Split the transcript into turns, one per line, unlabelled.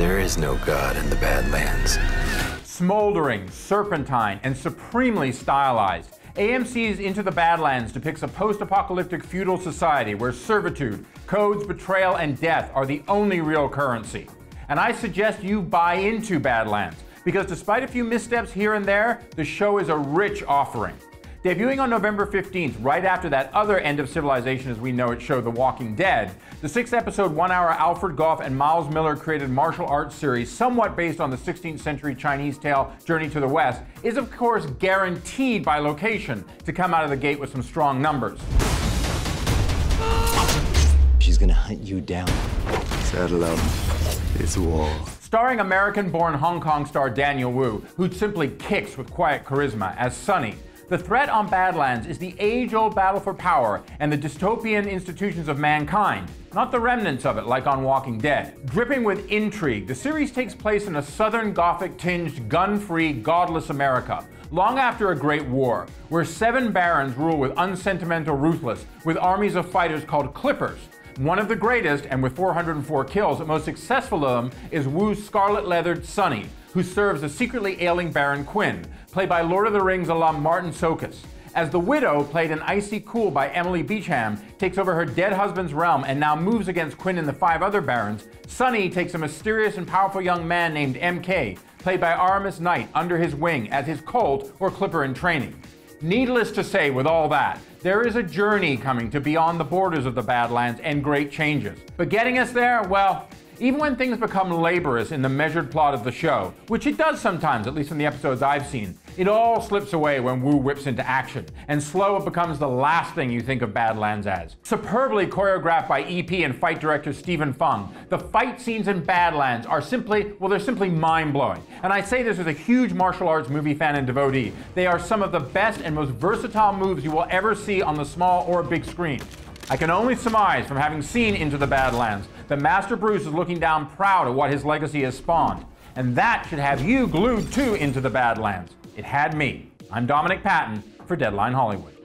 There is no God in the Badlands.
Smoldering, serpentine, and supremely stylized. AMC's Into the Badlands depicts a post apocalyptic feudal society where servitude, codes, betrayal, and death are the only real currency. And I suggest you buy into Badlands, because despite a few missteps here and there, the show is a rich offering. Debuting on November 15th, right after that other End of Civilization as we know it show, The Walking Dead, the six episode, one hour Alfred Gough and Miles Millar created martial arts series, somewhat based on the 16th century Chinese tale Journey to the West, is of course guaranteed by location to come out of the gate with some strong numbers.
She's gonna hunt you down. Saddle up. It's war.
Starring American born Hong Kong star Daniel Wu, who simply kicks with quiet charisma as Sonny, the threat on Badlands is the age old battle for power and the dystopian institutions of mankind, not the remnants of it like on Walking Dead. Dripping with intrigue, the series takes place in a southern Gothic tinged, gun free, godless America. Long after a great war, where seven barons rule with unsentimental ruthless, with armies of fighters called Clippers, one of the greatest, and with 404 kills, the most successful of them is Wu's scarlet leathered Sonny, who serves the secretly ailing Baron Quinn, played by Lord of the Rings alum Martin Csokas. As the widow, played in Icy Cool by Emily Beecham, takes over her dead husband's realm and now moves against Quinn and the five other barons, Sonny takes a mysterious and powerful young man named MK, played by Aramis Knight, under his wing as his colt or clipper in training. Needless to say, with all that, there is a journey coming to beyond the borders of the Badlands and great changes. But getting us there, well, even when things become laborious in the measured plot of the show, which it does sometimes, at least in the episodes I've seen, it all slips away when Wu whips into action, and slow it becomes the last thing you think of Badlands as. Superbly choreographed by EP and fight director Stephen Fung, the fight scenes in Badlands are simply, well, they're simply mind blowing. And I say this as a huge martial arts movie fan and devotee. They are some of the best and most versatile moves you will ever see on the small or big screen. I can only surmise from having seen Into the Badlands that Master Bruce is looking down proud at what his legacy has spawned. And that should have you glued to Into the Badlands. It had me. I'm Dominic Patten for Deadline Hollywood.